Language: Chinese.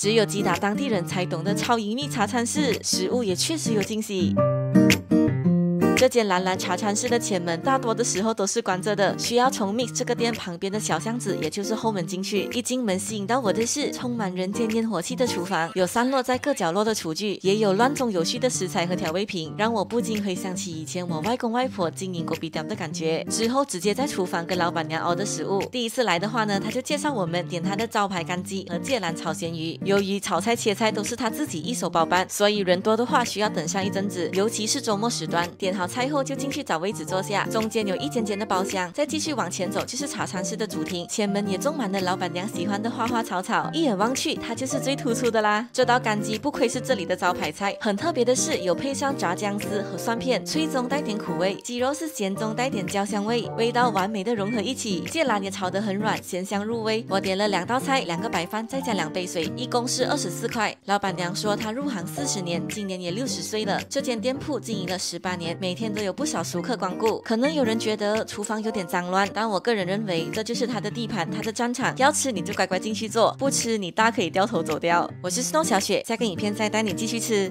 只有击打当地人才懂得超隐秘茶餐室，食物也确实有惊喜。这间蓝蓝茶餐室的前门大多的时候都是关着的，需要从 Mix 这个店旁边的小巷子，也就是后门进去。一进门，吸引到我的是充满人间烟火气的厨房，有散落在各角落的厨具，也有乱中有序的食材和调味品，让我不禁回想起以前我外公外婆经营过比店的感觉。之后直接在厨房跟老板娘熬的食物。第一次来的话呢，他就介绍我们点他的招牌干鸡和芥蓝炒咸鱼。由于炒菜切菜都是他自己一手包办，所以人多的话需要等上一阵子，尤其是周末时段。点好。菜后就进去找位置坐下，中间有一间间的包厢，再继续往前走就是茶餐室的主厅，前门也种满了老板娘喜欢的花花草草，一眼望去，它就是最突出的啦。这道干鸡不愧是这里的招牌菜，很特别的是有配上炸姜丝和蒜片，脆中带点苦味，鸡肉是咸中带点焦香味，味道完美的融合一起，芥蓝也炒得很软，鲜香入味。我点了两道菜，两个白饭，再加两杯水，一共是二十四块。老板娘说她入行四十年，今年也六十岁了，这间店铺经营了十八年，每天都有不少熟客光顾，可能有人觉得厨房有点脏乱，但我个人认为这就是他的地盘，他的战场。要吃你就乖乖进去做，不吃你大可以掉头走掉。我是 Snow 小雪，下个影片再带你继续吃。